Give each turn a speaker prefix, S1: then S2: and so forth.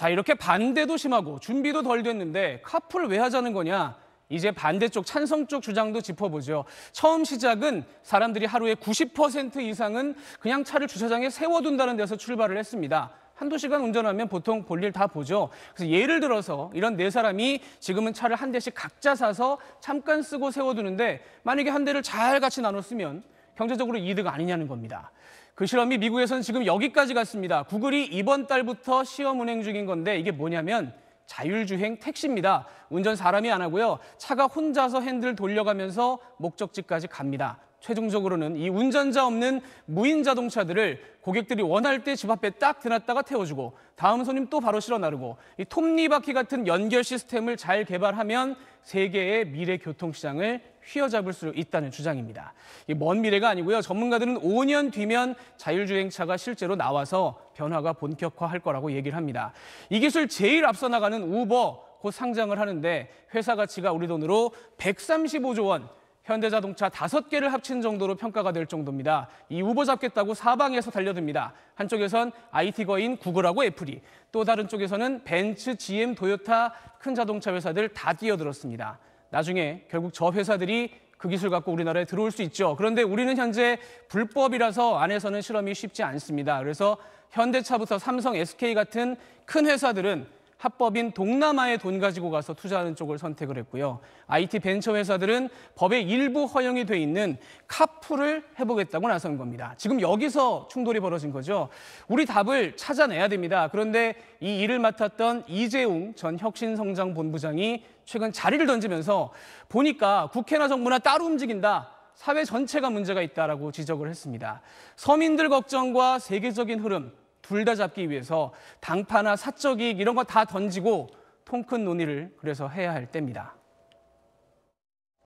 S1: 자, 이렇게 반대도 심하고 준비도 덜 됐는데 카풀 왜 하자는 거냐? 이제 반대쪽 찬성 쪽 주장도 짚어보죠. 처음 시작은 사람들이 하루에 90% 이상은 그냥 차를 주차장에 세워둔다는 데서 출발을 했습니다. 한두 시간 운전하면 보통 볼일 다 보죠. 그래서 예를 들어서 이런 네 사람이 지금은 차를 한 대씩 각자 사서 잠깐 쓰고 세워두는데 만약에 한 대를 잘 같이 나눠 쓰면 경제적으로 이득 아니냐는 겁니다. 그 실험이 미국에서는 지금 여기까지 갔습니다. 구글이 이번 달부터 시험 운행 중인 건데 이게 뭐냐면 자율주행 택시입니다. 운전 사람이 안 하고요. 차가 혼자서 핸들 돌려가면서 목적지까지 갑니다. 최종적으로는 이 운전자 없는 무인 자동차들을 고객들이 원할 때 집 앞에 딱 드놨다가 태워주고 다음 손님 또 바로 실어 나르고 이 톱니바퀴 같은 연결 시스템을 잘 개발하면 세계의 미래 교통시장을 휘어잡을 수 있다는 주장입니다. 먼 미래가 아니고요. 전문가들은 5년 뒤면 자율주행차가 실제로 나와서 변화가 본격화할 거라고 얘기를 합니다. 이 기술 제일 앞서 나가는 우버 곧 상장을 하는데 회사 가치가 우리 돈으로 135조 원, 현대자동차 다섯 개를 합친 정도로 평가가 될 정도입니다. 이 우버 잡겠다고 사방에서 달려듭니다. 한쪽에선 IT 거인 구글하고 애플이, 또 다른 쪽에서는 벤츠, GM, 도요타 큰 자동차 회사들 다 뛰어들었습니다. 나중에 결국 저 회사들이 그 기술 갖고 우리나라에 들어올 수 있죠. 그런데 우리는 현재 불법이라서 안에서는 실험이 쉽지 않습니다. 그래서 현대차부터 삼성, SK 같은 큰 회사들은 합법인 동남아에 돈 가지고 가서 투자하는 쪽을 선택을 했고요. IT 벤처 회사들은 법의 일부 허용이 돼 있는 카풀을 해보겠다고 나선 겁니다. 지금 여기서 충돌이 벌어진 거죠. 우리 답을 찾아내야 됩니다. 그런데 이 일을 맡았던 이재웅 전 혁신성장본부장이 최근 자리를 던지면서 보니까 국회나 정부나 따로 움직인다. 사회 전체가 문제가 있다라고 지적을 했습니다. 서민들 걱정과 세계적인 흐름, 둘 다 잡기 위해서 당파나 사적 이익 이런 거 다 던지고 통 큰 논의를 그래서 해야 할 때입니다.